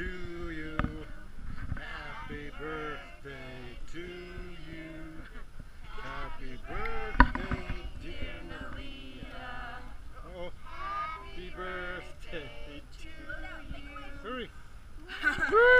to you. Happy birthday to you. Happy birthday, dear Naleah. Oh, happy birthday to you. Hurry.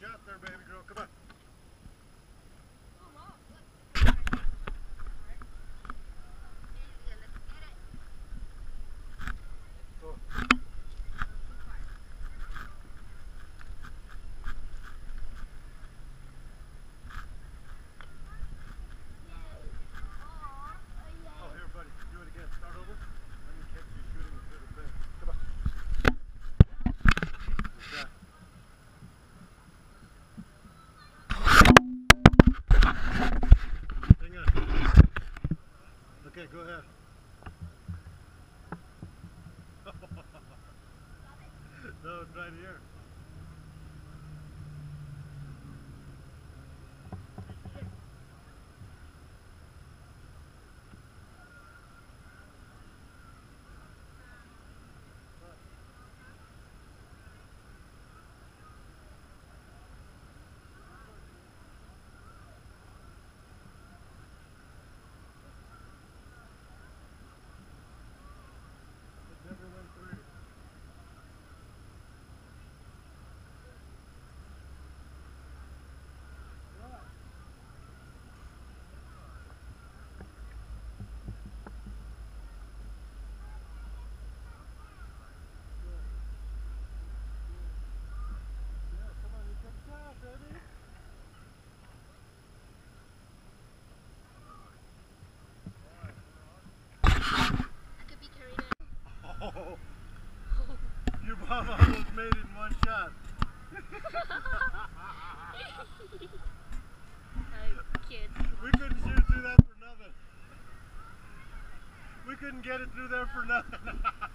shot there, baby girl. Come on. We couldn't get it through there for nothing.